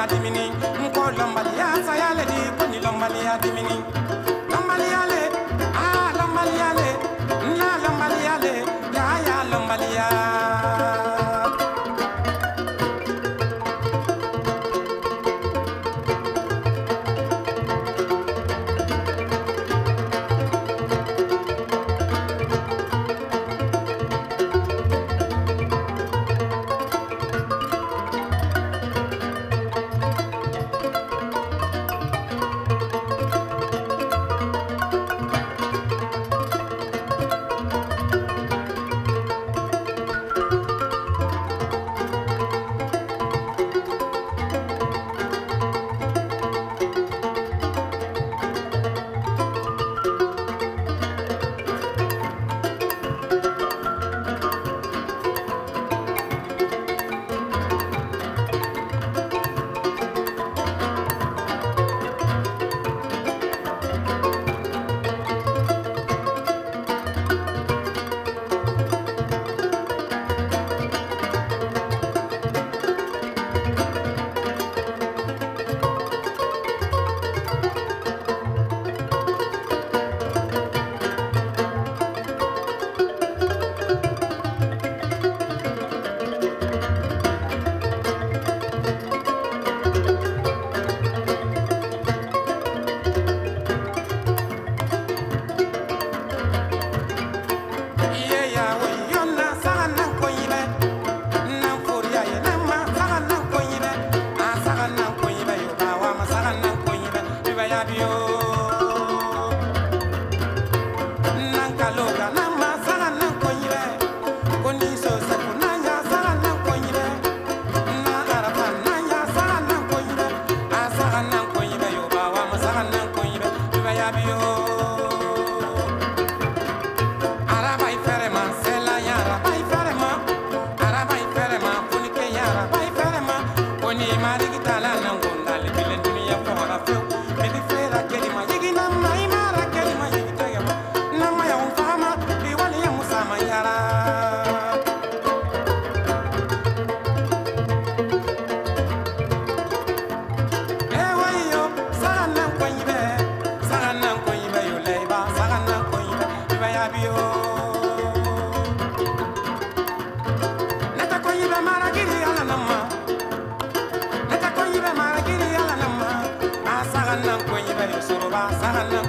a dimini yibe biba nama. Ah saga nan